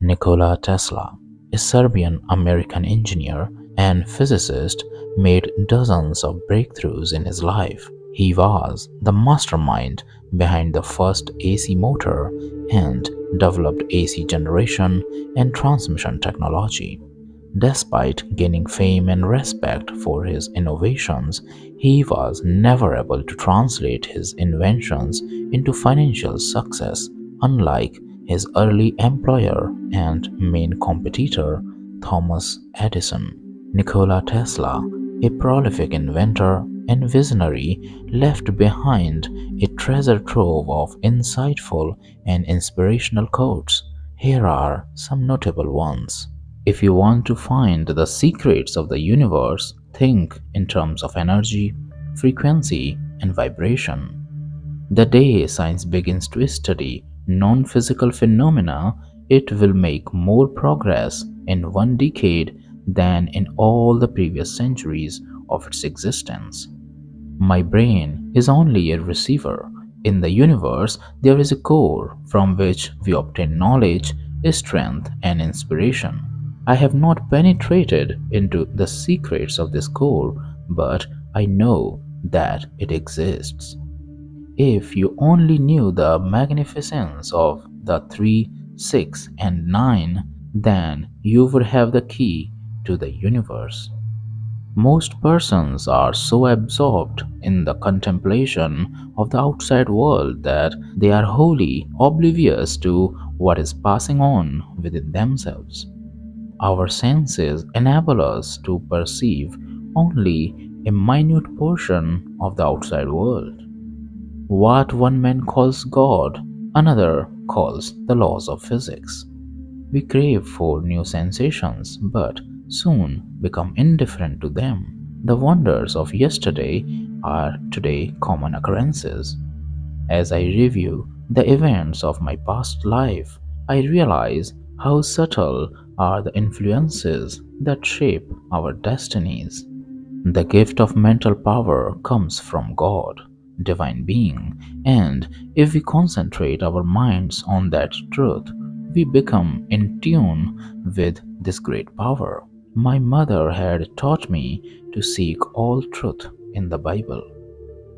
Nikola Tesla, a Serbian American engineer and physicist, made dozens of breakthroughs in his life. He was the mastermind behind the first AC motor and developed AC generation and transmission technology. Despite gaining fame and respect for his innovations, he was never able to translate his inventions into financial success, unlike his early employer and main competitor, Thomas Edison. Nikola Tesla, a prolific inventor and visionary, left behind a treasure trove of insightful and inspirational quotes. Here are some notable ones. If you want to find the secrets of the universe, think in terms of energy, frequency, and vibration. The day science begins to study non physical phenomena, it will make more progress in one decade than in all the previous centuries of its existence. My brain is only a receiver. In the universe, there is a core from which we obtain knowledge, strength, and inspiration. I have not penetrated into the secrets of this core, but I know that it exists. If you only knew the magnificence of the 3, 6, and 9, then you would have the key to the universe. Most persons are so absorbed in the contemplation of the outside world that they are wholly oblivious to what is passing on within themselves. Our senses enable us to perceive only a minute portion of the outside world. What one man calls God, another calls the laws of physics. We crave for new sensations, but soon become indifferent to them. The wonders of yesterday are today common occurrences. As I review the events of my past life, I realize how subtle are the influences that shape our destinies. The gift of mental power comes from God, divine being, and if we concentrate our minds on that truth, we become in tune with this great power. My mother had taught me to seek all truth in the Bible.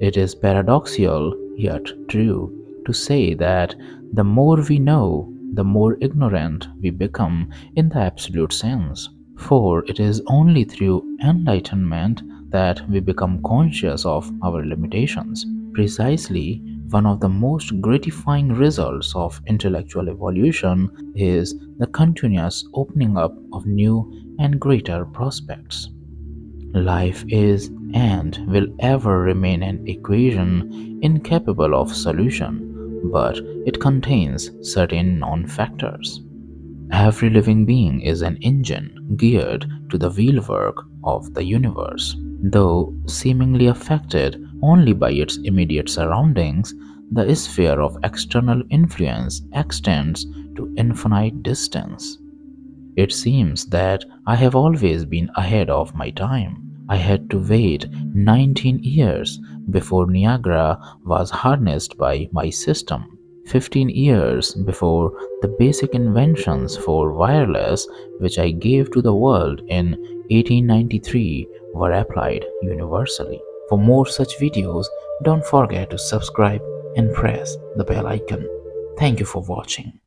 It is paradoxical yet true to say that the more we know, the more ignorant we become in the absolute sense. For it is only through enlightenment that we become conscious of our limitations. Precisely, one of the most gratifying results of intellectual evolution is the continuous opening up of new and greater prospects. Life is and will ever remain an equation incapable of solution but it contains certain non factors. Every living being is an engine geared to the wheelwork of the universe. Though seemingly affected only by its immediate surroundings, the sphere of external influence extends to infinite distance. It seems that I have always been ahead of my time. I had to wait 19 years before Niagara was harnessed by my system. 15 years before the basic inventions for wireless, which I gave to the world in 1893, were applied universally. For more such videos, don't forget to subscribe and press the bell icon. Thank you for watching.